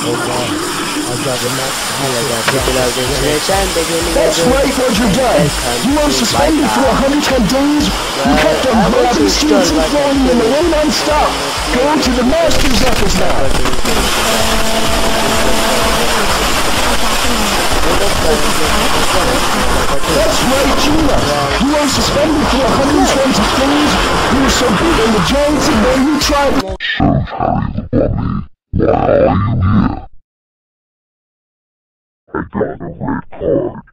That's right, you done. You were suspended for 110 days. You kept on grabbing students and throwing them away non-stop. Go to the master's office now. That's right, Gina. You were suspended for 120 days. You were so big on the Giants and you tried... So Harry the why are you? I got a red card.